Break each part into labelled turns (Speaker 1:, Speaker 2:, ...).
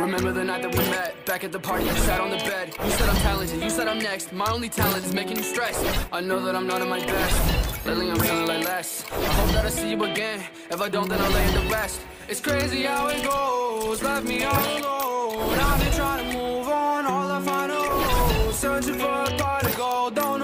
Speaker 1: Remember the night that we met, back at the party, You sat on the bed. You said I'm talented, you said I'm next. My only talent is making you stress. I know that I'm not at my best. Lately I'm feeling like less. I hope that I see you again. If I don't, then I'll lay in the rest. It's crazy how it goes, left me all alone. I've been trying to move on, all I find a hole. Searching for a part of gold, don't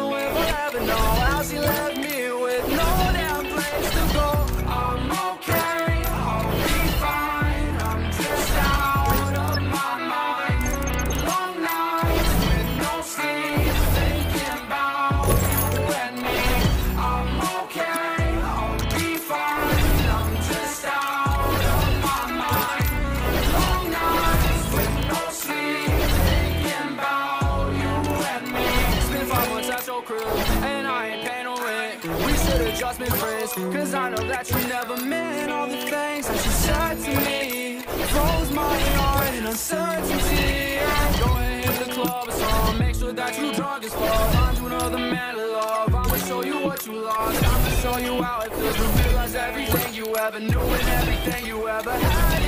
Speaker 1: crib, and I ain't paying no rent. We should've just been friends, cause I know that you never meant all the things that you said to me. Froze my heart in uncertainty. Go and hit the club or song, make sure that you drunk as fuck. Find you another man to love, I'ma show you what you lost. I'ma show you how it feels to realize everything you ever knew and everything you ever had